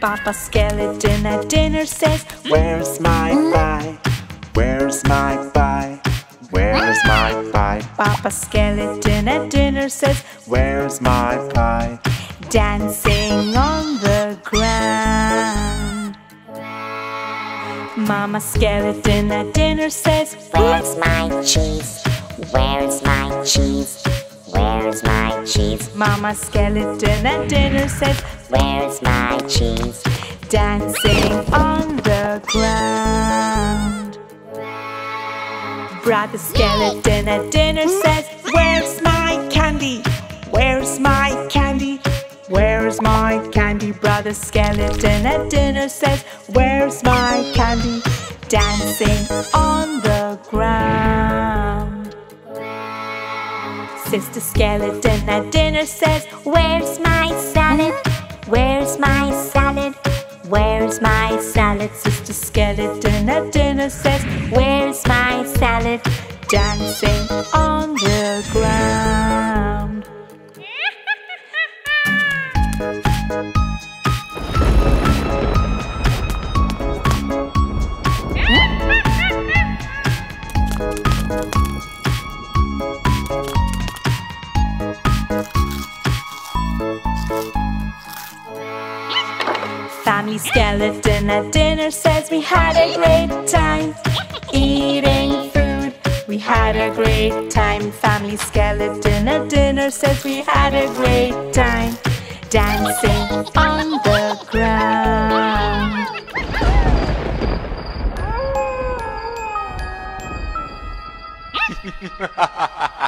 Papa Skeleton at dinner says, Where's my pie? Where's my pie? Where's my pie? Papa Skeleton at dinner says, Where's my pie? Dancing on the ground. Mama Skeleton at dinner says, Where's my cheese? Where's my cheese? Where's my cheese? Mama Skeleton at dinner says, Where's my cheese? Dancing on the ground. Brother Skeleton at dinner says, Where's my candy? Where's my candy? Where's my candy? Brother Skeleton at dinner says, Where's my candy? Dancing on the ground. Sister Skeleton at dinner says, Where's my salad? Where's my salad? Where's my salad? Sister Skeleton at dinner says, Where's my salad? Dancing on the ground. Family skeleton at dinner says we had a great time eating food. We had a great time. Family skeleton at dinner says we had a great time dancing on the ground. Ooh.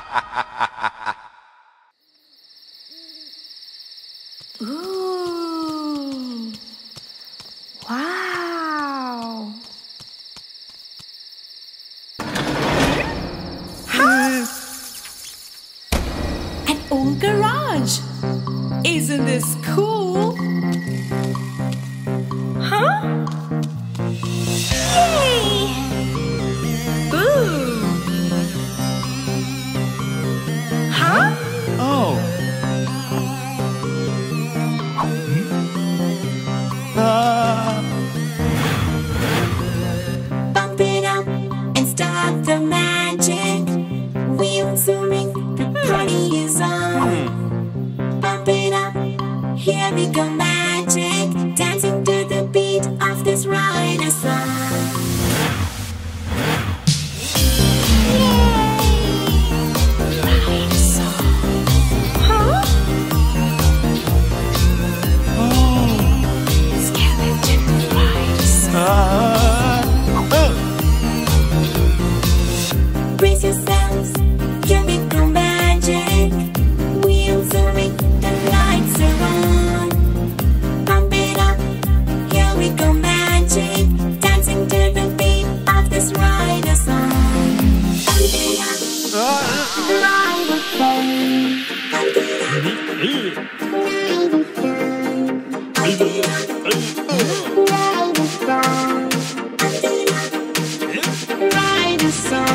song.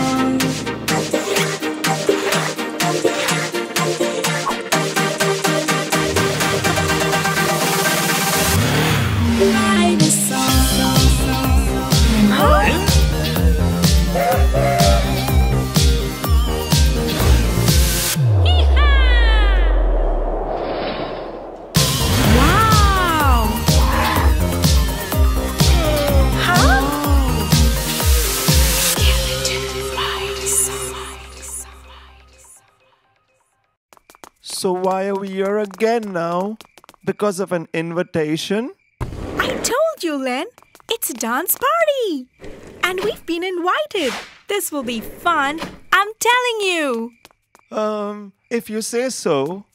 Again now? Because of an invitation? I told you, Len. It's a dance party. And we've been invited. This will be fun. I'm telling you. Um, if you say so.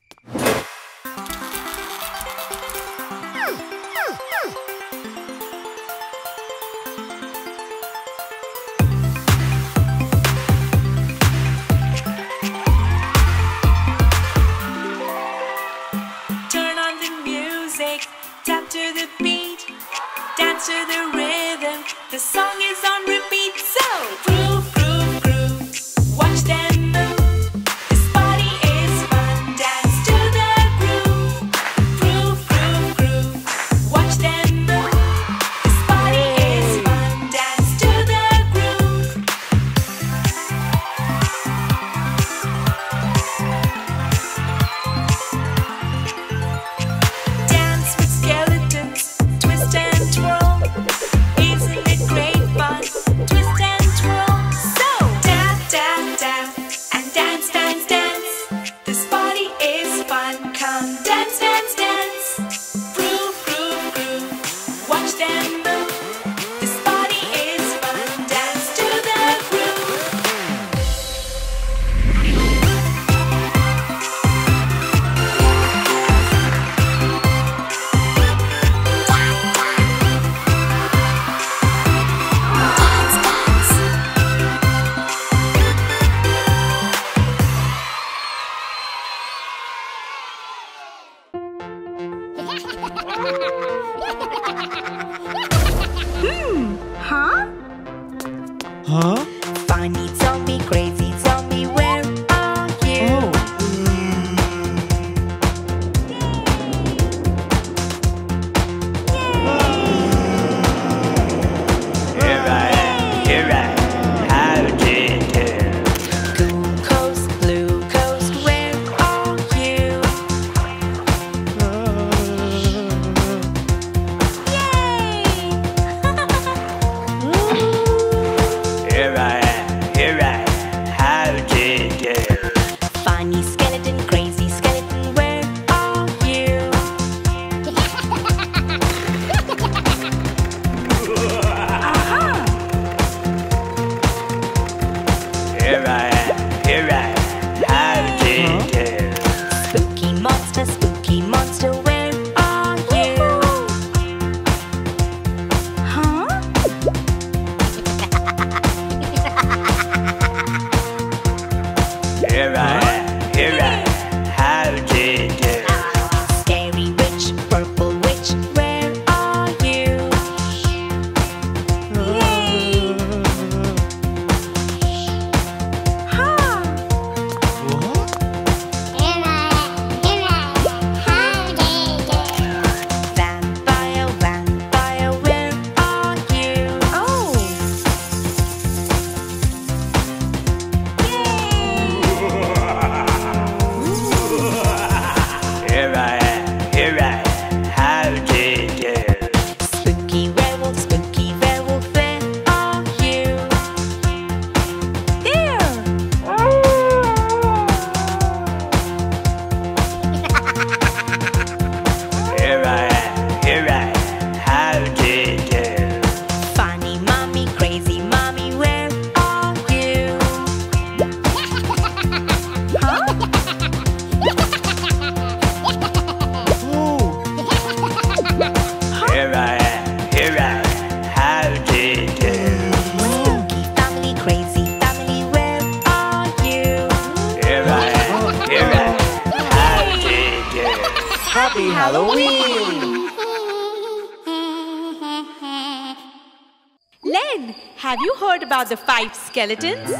skeletons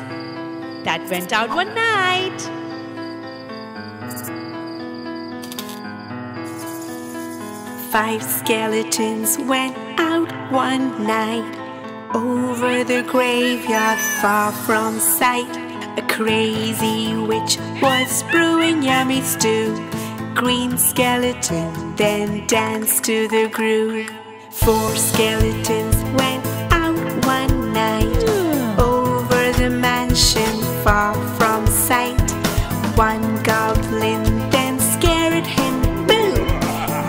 that went out one night. Five skeletons went out one night over the graveyard far from sight. A crazy witch was brewing yummy stew. Green skeleton then danced to the groove. Four skeletons Flint and scared him blue.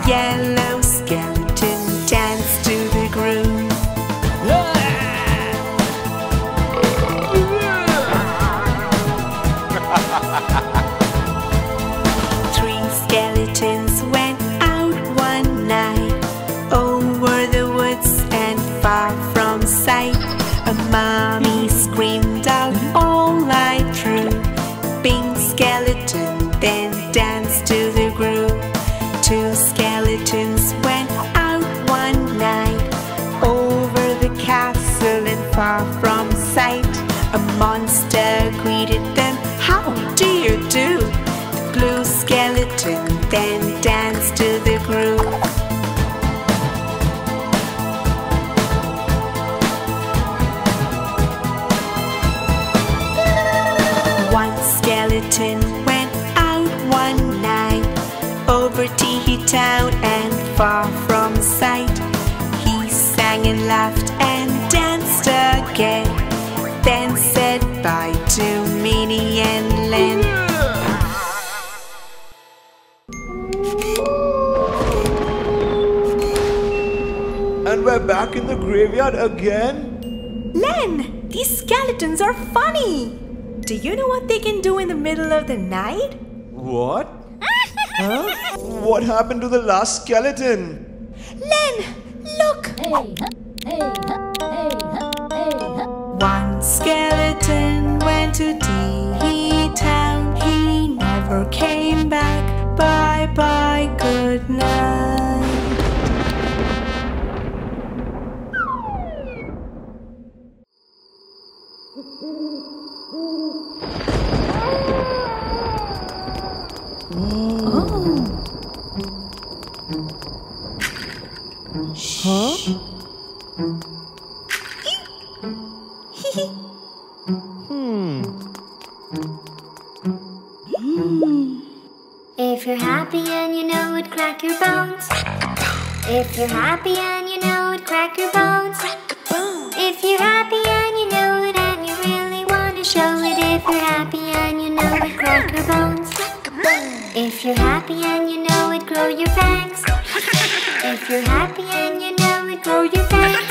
Yellow. town and far from sight. He sang and laughed and danced again. Then said bye to Mini and Len. And we're back in the graveyard again? Len, these skeletons are funny! Do you know what they can do in the middle of the night? What? what happened to the last skeleton? Len, look! Hey, hey, hey, One skeleton went to Tee Town. He never came back. Bye bye. crack your bones. If you're happy and you know it, crack your bones. If you're happy and you know it, and you really want to show it. If you're happy and you know it, crack your bones. If you're happy and you know it, grow your fangs. If you're happy and you know it, grow your fangs.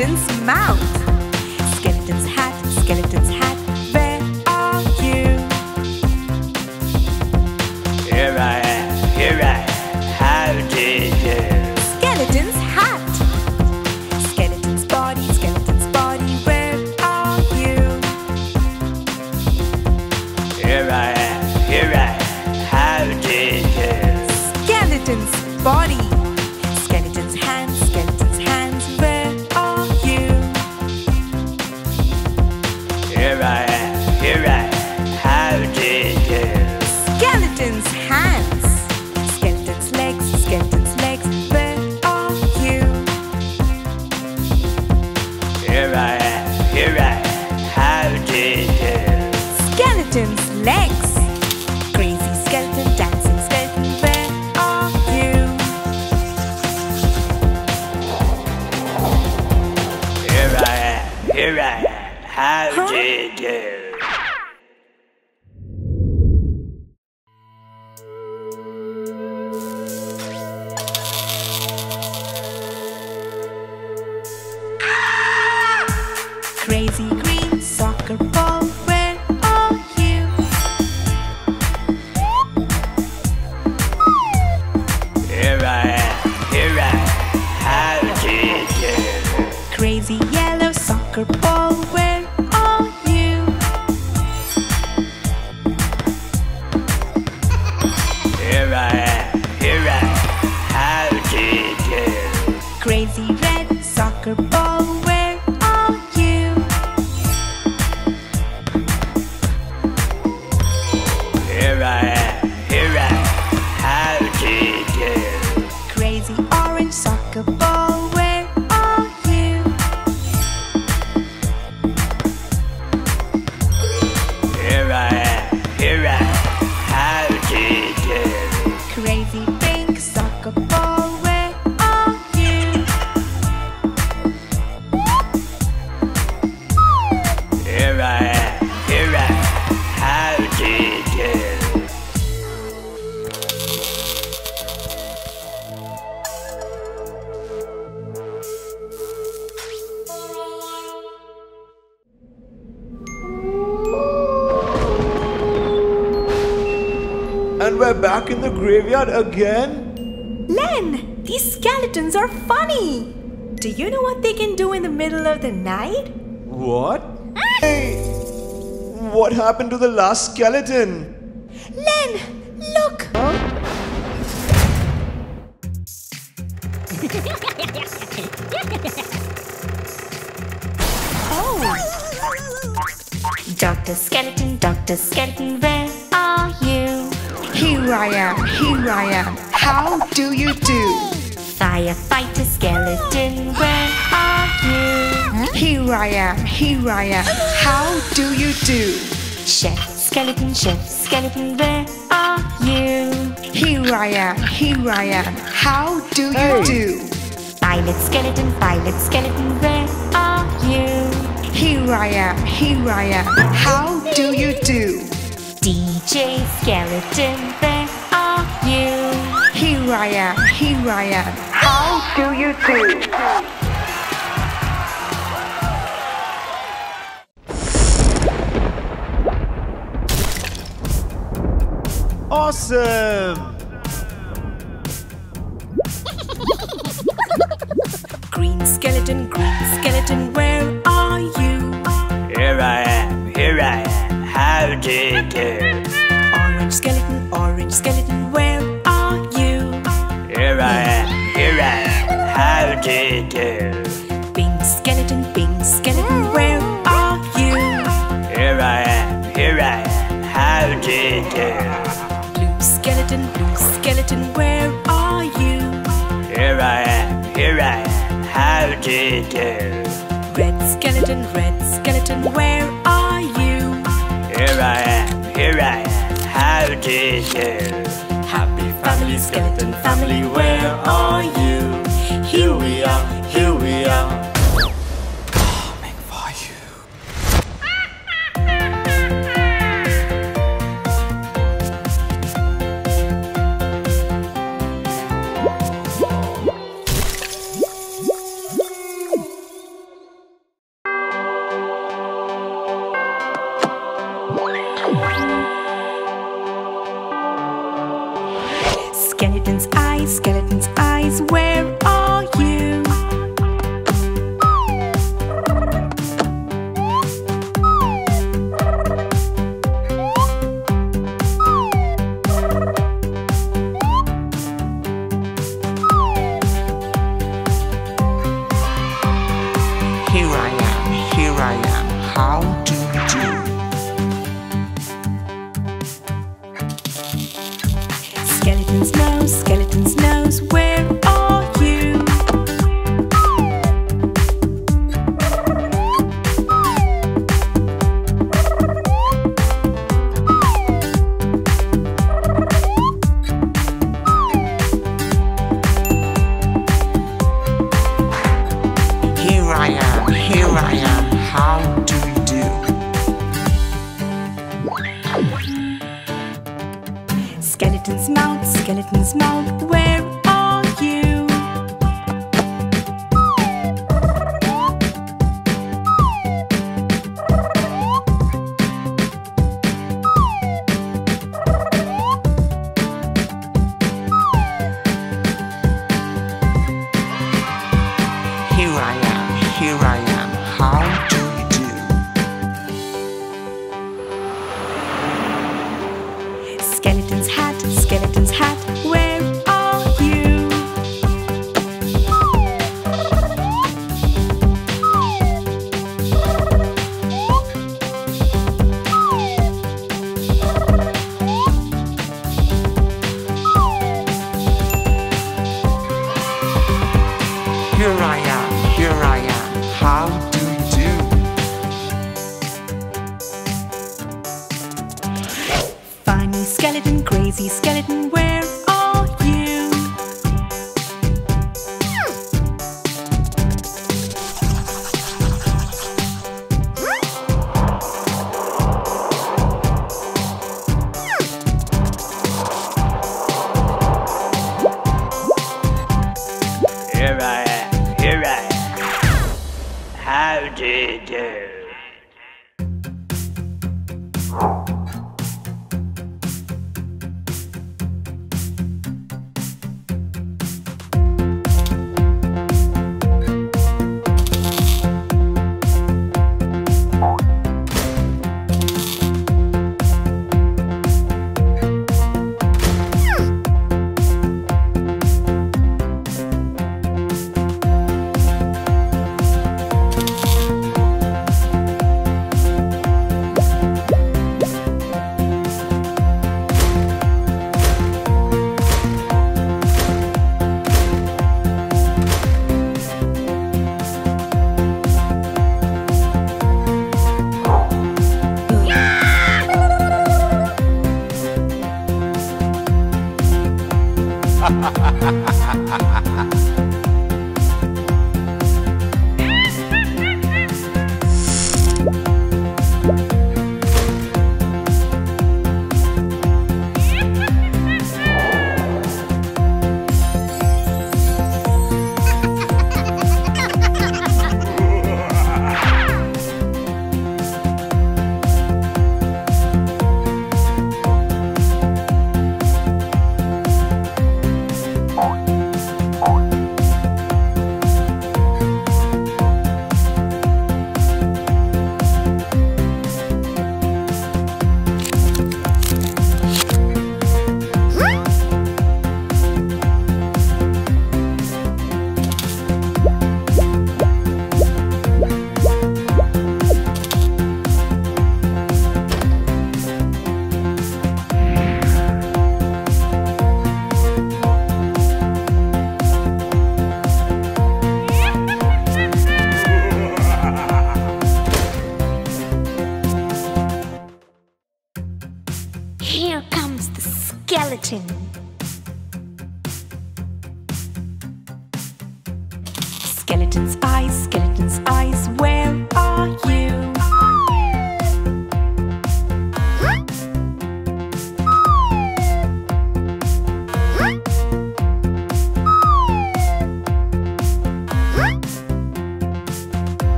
Skeleton's mouth. Skeleton's hat, skeleton's red again? Len, these skeletons are funny. Do you know what they can do in the middle of the night? What? Ah! Hey! What happened to the last skeleton? Skeleton, Violet Skeleton, where are you? Here I am, here I am. How do you do? DJ Skeleton, where are you? Here I am, here I am. How do you do? Awesome! Skeleton, skeleton, where are you? Here I am, here I am. How do you do? Orange skeleton, orange skeleton, where are you? Here I am, here I am. How do you do? Pink skeleton, pink skeleton, where are you? Here I am, here I am. How do you do? Blue skeleton, blue skeleton, where are you? Here I am, here I am. How do you do? Red skeleton, red skeleton, where are you? Here I am, here I am. How do you do? Happy family, skeleton family, where are you? Here we are, here we are.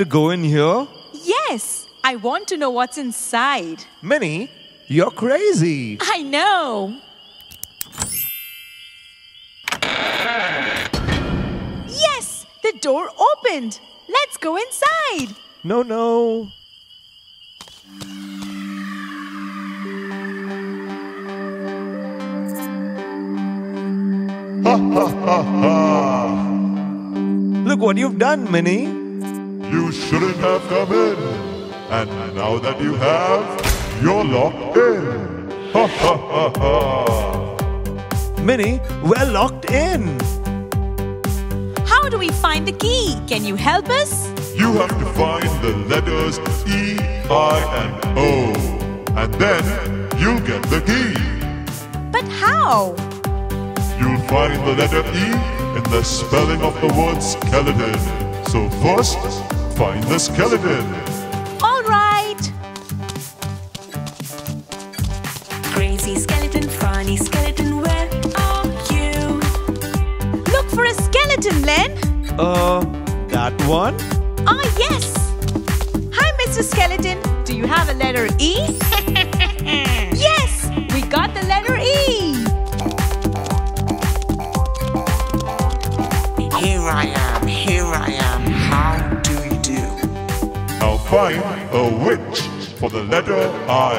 to go in here? Yes, I want to know what's inside. Mini, you're crazy. I know. Yes, the door opened. Let's go inside. No, no. Look what you've done, Mini. You shouldn't have come in. And now that you have, you're locked in. Ha ha ha ha! Mini, we're locked in. How do we find the key? Can you help us? You have to find the letters E, I, and O. And then you'll get the key. But how? You'll find the letter E in the spelling of the word skeleton. So first, find the skeleton. All right. Crazy skeleton, funny skeleton, where are you? Look for a skeleton, Len. Uh, that one? Ah, yes. Hi, Mr. Skeleton. Do you have a letter E? find a witch for the letter I.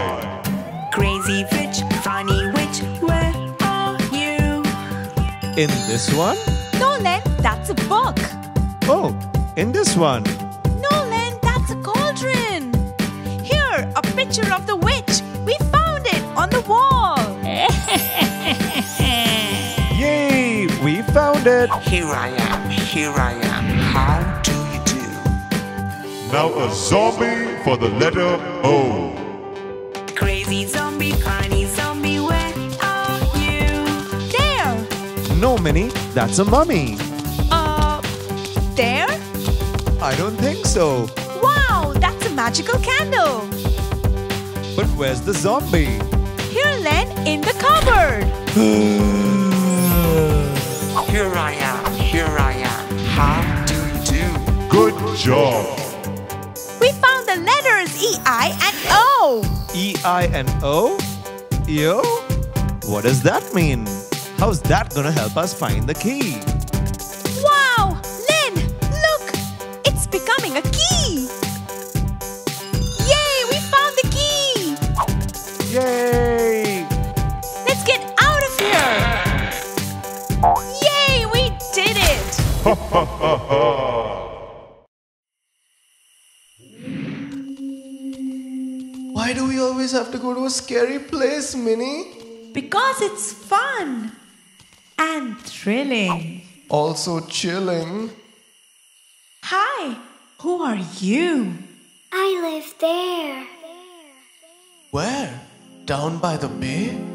Crazy witch, funny witch, where are you? In this one? No, Len, that's a book. Oh, in this one. No, Len, that's a cauldron. Here, a picture of the witch. We found it on the wall. Yay! We found it. Here I am, here I am. Now a zombie for the letter O. Crazy zombie, funny zombie, where are you? There. No, Mini, that's a mummy. Uh, there? I don't think so. Wow, that's a magical candle. But where's the zombie? Here, Len, in the cupboard. Here I am, here I am. How do you do? Good job. I N O? Yo? What does that mean? How's that gonna help us find the key? Always have to go to a scary place, Mini? Because it's fun and thrilling. Also chilling. Hi, who are you? I live there. Where? Down by the bay?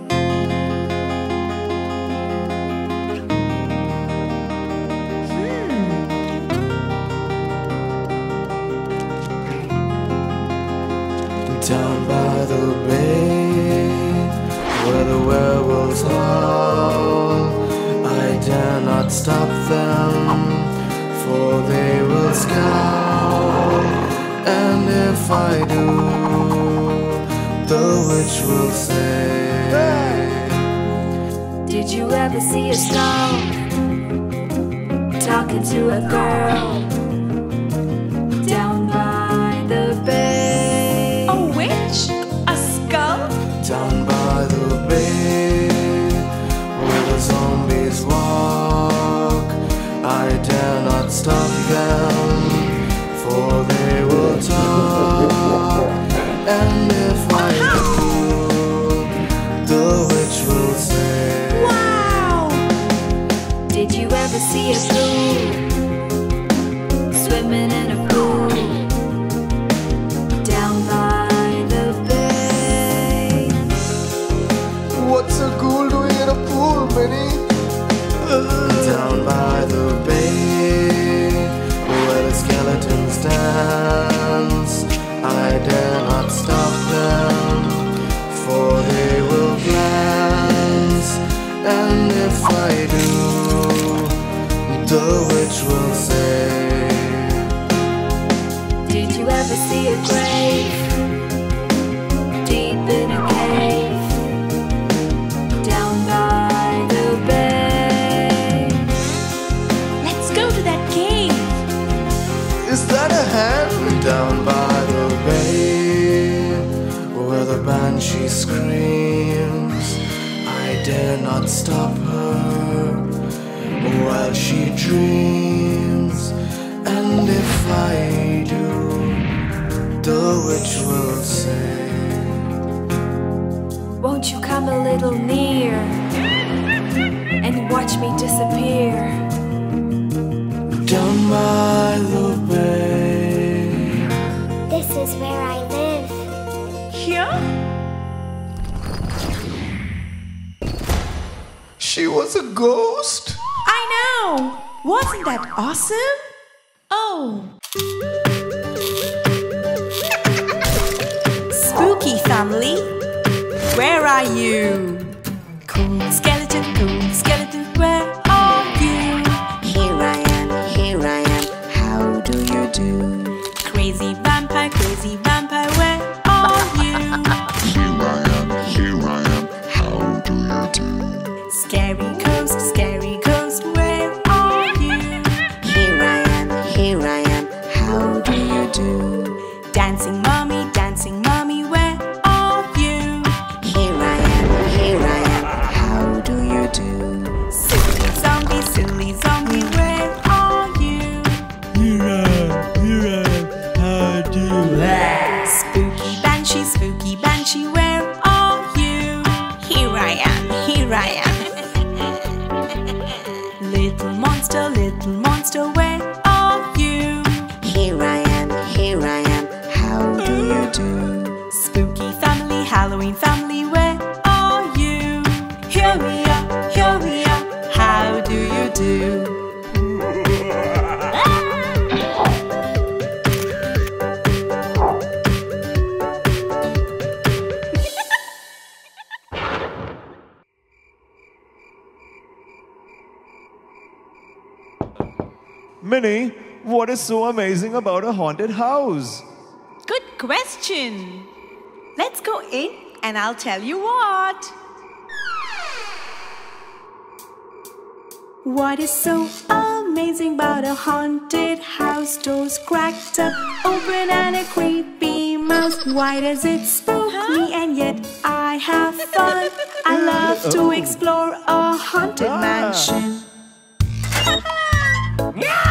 For they will scowl. And if I do, the witch will say, Did you ever see a skull talking to a girl them, for they will talk. And if I do, the witch will say, Wow! Did you ever see a pool swimming in a dare not stop her while she dreams. And if I do, the witch will say, Won't you come a little near and watch me disappear? Down by a ghost? I know! Wasn't that awesome? Do? Dancing mommy, so amazing about a haunted house? Good question. Let's go in and I'll tell you what. What is so amazing about a haunted house? Doors cracked up, open, and a creepy mouse. Why does it spook me and yet I have fun? I love to oh. explore a haunted ah. mansion.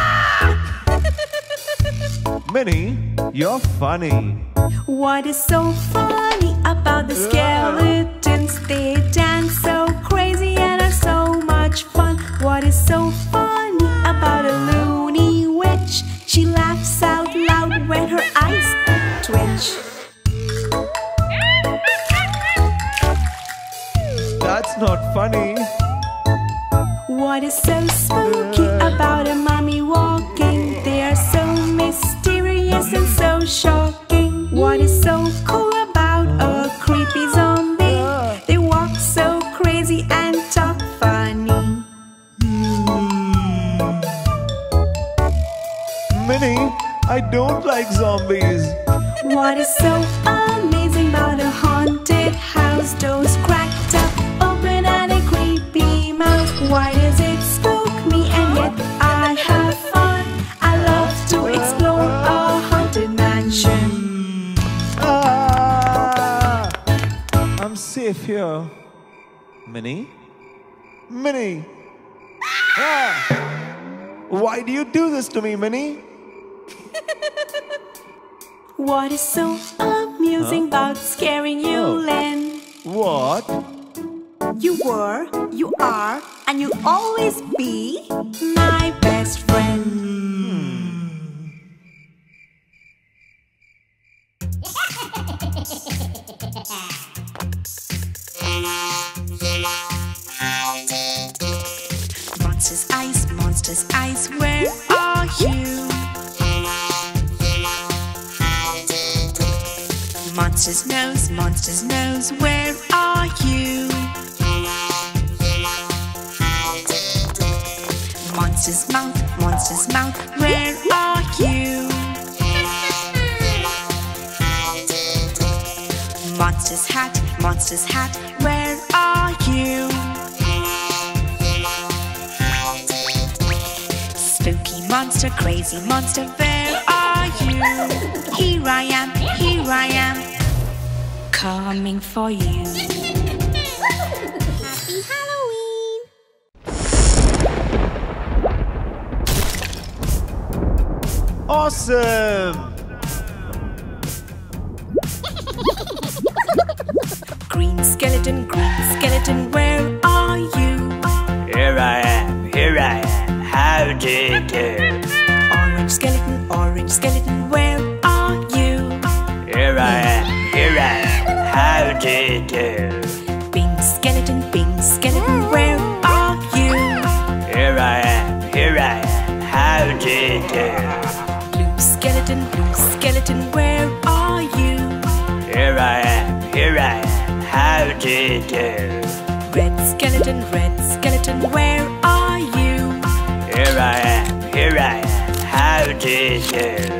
Mini, you're funny. What is so funny about the skeletons? They dance so crazy and are so much fun. What is so funny about a loony witch? She laughs out loud when her eyes twitch. That's not funny. What is so spooky about a mommy walking? They are so mysterious and so shocking. What is so cool about a creepy zombie? They walk so crazy and talk funny. Mini, I don't like zombies. What is so amazing about a haunted house? Doors Mini? Mini! Ah! Why do you do this to me, Mini? What is so amusing about scaring you, Oh. Len? What? You were, you are, and you'll always be my best friend. Monsters nose, monsters nose, where are you? Monsters mouth, monsters mouth, where are you? Monsters hat, monsters hat, where are you? Spooky monster, crazy monster, where are you? Here I am, here I am. Coming for you. Happy Halloween! Awesome! Green skeleton, green skeleton, where are you? Here I am, here I am. How do you do? Am. How do you do? Pink skeleton, pink skeleton, where are you? Here I am, here I am. How do you do? Blue skeleton, blue skeleton, where are you? Here I am, here I am. How do you do? Red skeleton, red skeleton, where are you? Here I am, here I am. How do you do?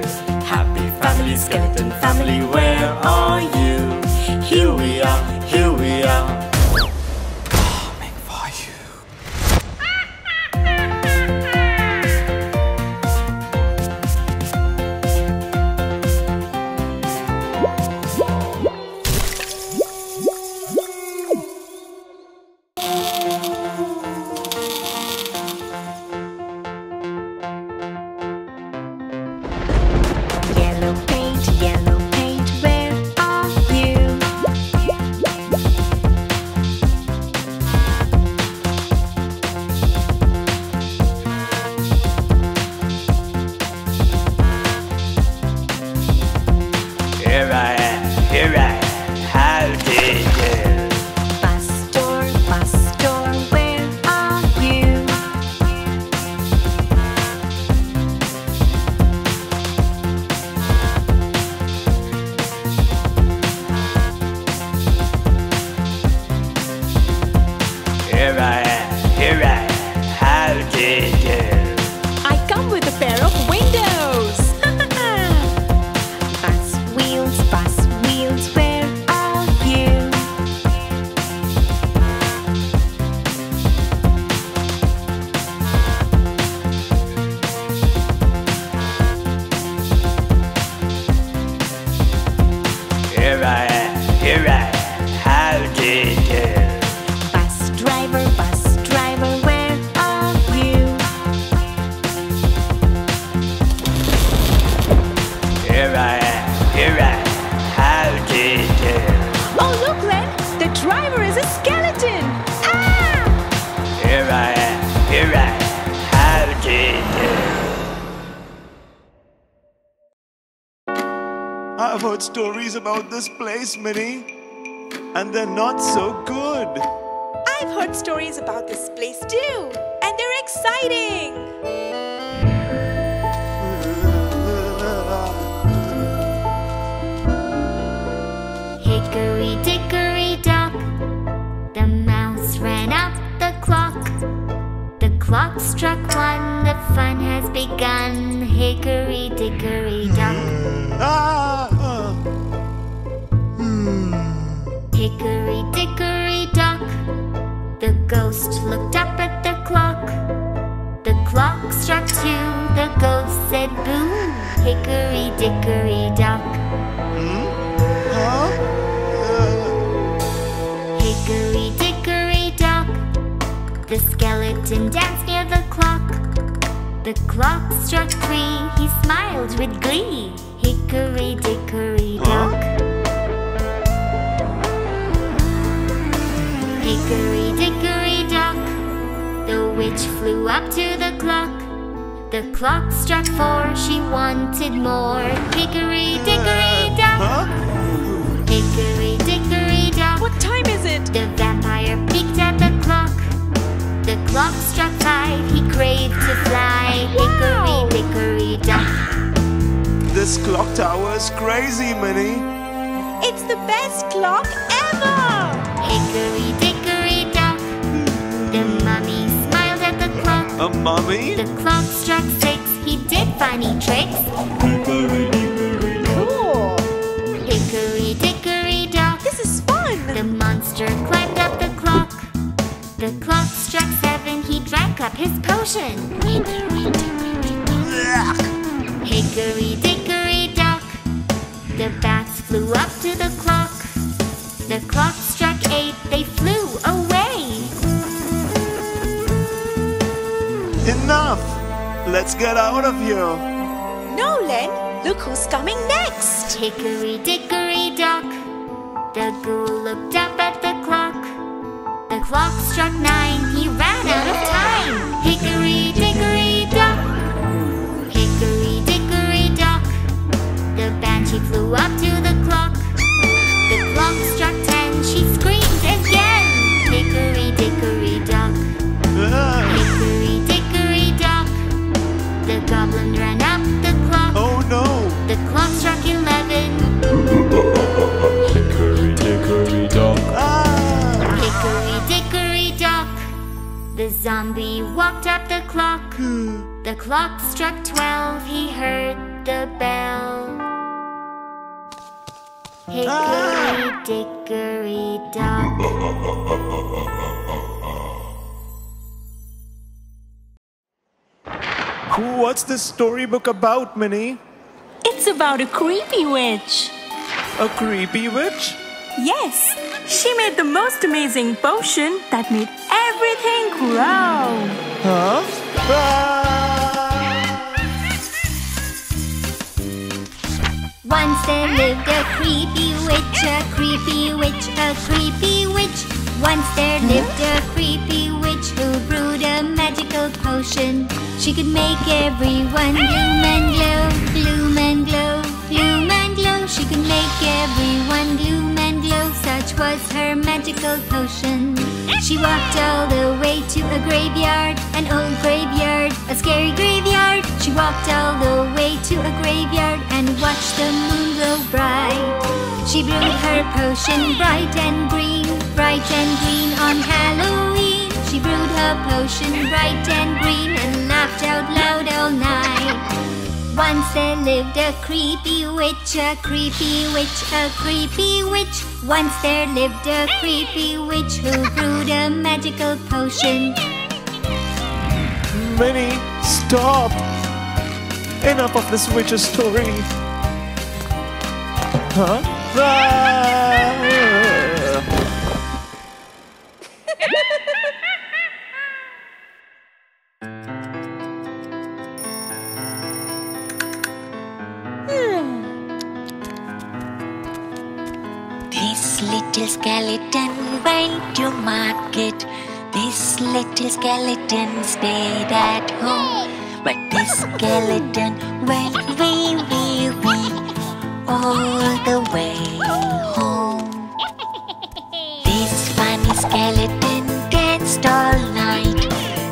Happy family, skeleton family, where are you? Here Mini, and they're not so said boo. Hickory dickory dock. Huh? Uh, Hickory dickory dock. The skeleton danced near the clock. The clock struck three. He smiled with glee. Hickory dickory dock. Hickory dickory dock. The witch flew up to the clock. The clock struck four. She wanted more. Hickory dickory uh, dock. huh? Hickory dickory dock. What time is it? The vampire peeked at the clock. The clock struck five. He craved to fly. Hickory dickory dock. This clock tower is crazy, Mini. It's the best clock ever. Hickory dickory A mummy? The clock struck six. He did funny tricks. Cool. Hickory dickory dock. This is fun. The monster climbed up the clock. The clock struck seven. He drank up his potion. Hickory dickory dock. Hickory dickory dock. The bats flew up to the clock. The clock Enough! Let's get out of here. No, Len. Look who's coming next. Hickory dickory dock. The ghoul looked up at the clock. The clock struck nine, he ran out of time. Hickory dickory dock. Hickory dickory dock. The banshee flew up to zombie walked up the clock. The clock struck twelve. He heard the bell. Hickory dickory dock. What's this storybook about, Mini? It's about a creepy witch. A creepy witch? Yes, she made the most amazing potion that made everything grow. Huh? Ah! Once there lived a creepy witch, a creepy witch, a creepy witch. Once there lived a creepy witch who brewed a magical potion. She could make everyone bloom and glow, bloom and glow, bloom and glow. She could make everyone bloom and glow. Such was her magical potion. She walked all the way to a graveyard, an old graveyard, a scary graveyard. She walked all the way to a graveyard and watched the moon glow bright. She brewed her potion bright and green, bright and green on Halloween. She brewed her potion bright and green and laughed out loud all night. Once there lived a creepy witch, a creepy witch, a creepy witch. Once there lived a creepy witch who brewed a magical potion. Mini, stop! Enough of this witch's story. Huh? Ah! Skeleton went to market. This little skeleton stayed at home. But this skeleton went wee wee wee all the way home. This funny skeleton danced all night.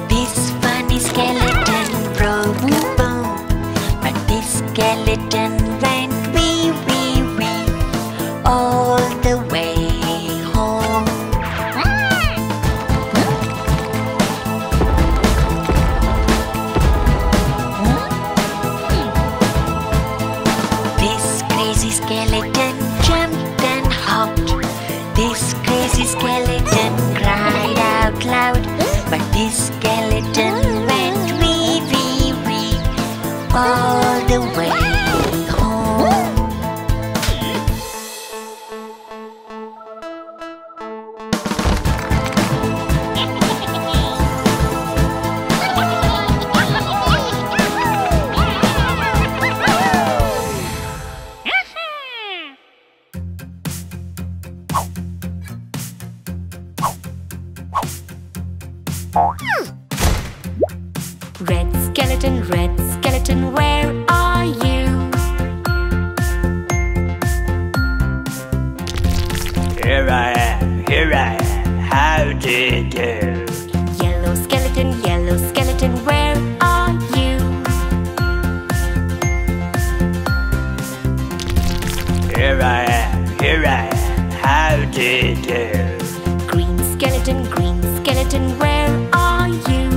This funny skeleton broke a bone. But this skeleton Here I am, here I am. How do you do? Yellow skeleton, yellow skeleton, where are you? Here I am, here I am. How do you do? Green skeleton, green skeleton, where are you?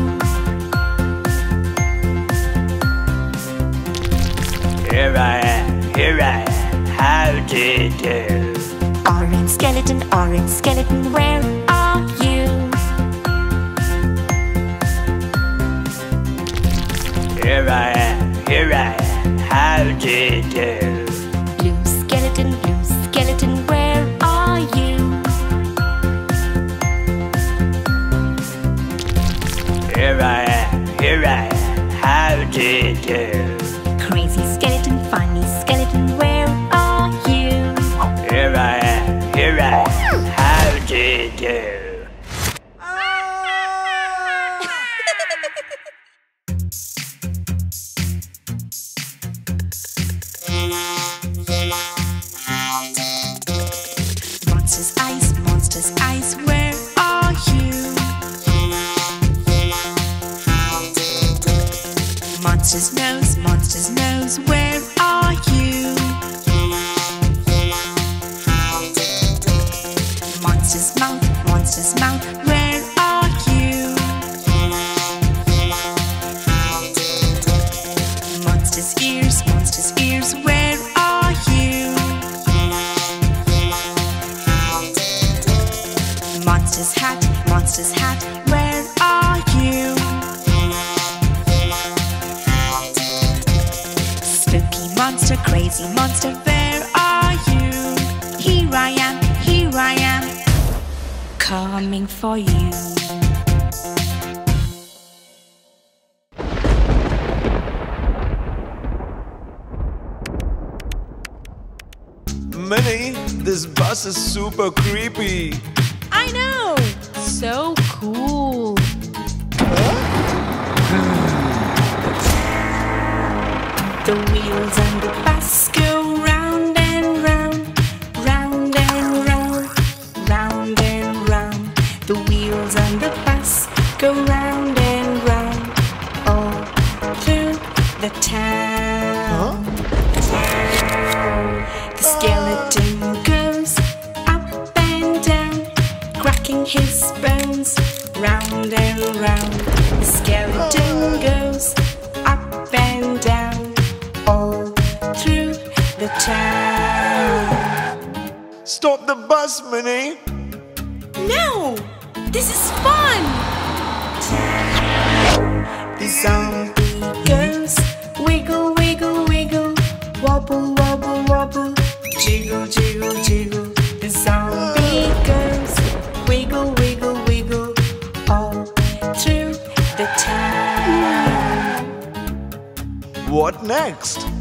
Here I am, here I am. How do you do? Skeleton orange, skeleton where are you? Here I am, here I am, how do you do? Blue skeleton, blue skeleton where are you? Here I am, here I am, how do you do? Yeah. monster, crazy monster, where are you? Here I am, here I am, coming for you. Mini, this bus is super creepy. I know, so cool. the wheels and the past. bus, Mini. No! This is fun! The zombie girls wiggle, wiggle, wiggle, wobble, wobble, wobble, jiggle, jiggle, jiggle. The zombie girls wiggle, wiggle, wiggle, all through the town. What next?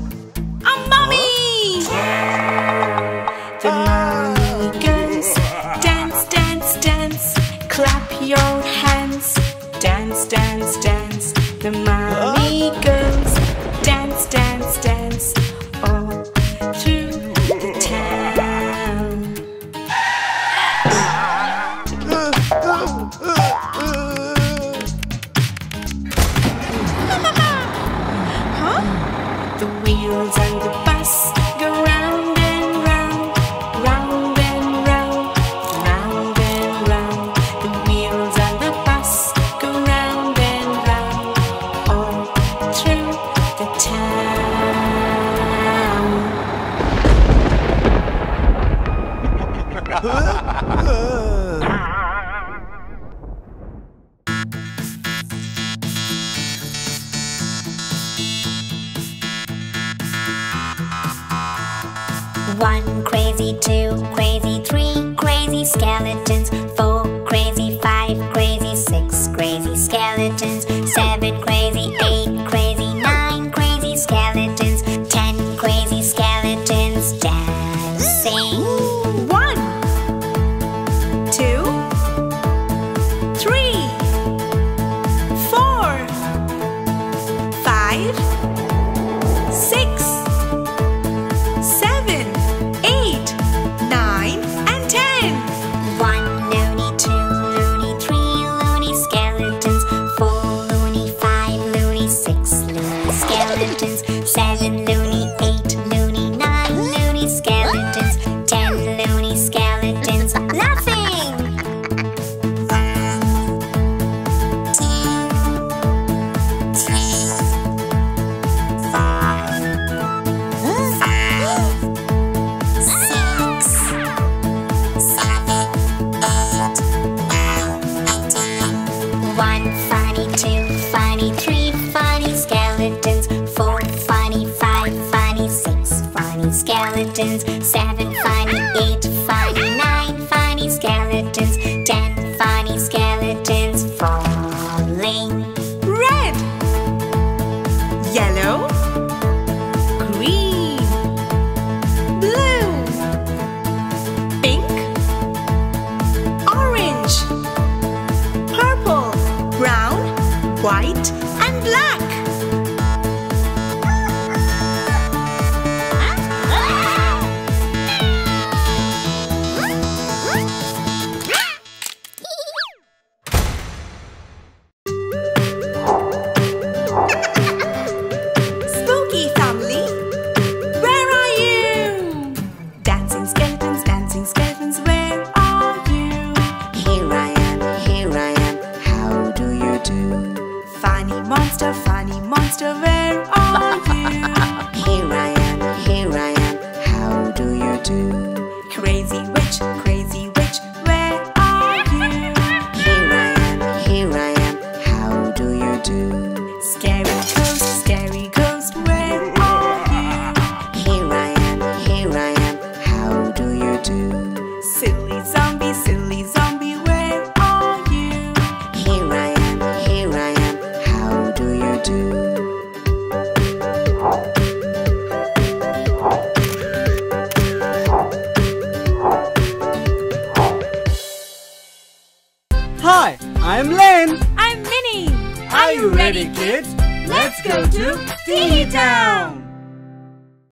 one, funny two, funny three, funny skeletons, four, funny five, funny six, funny skeletons.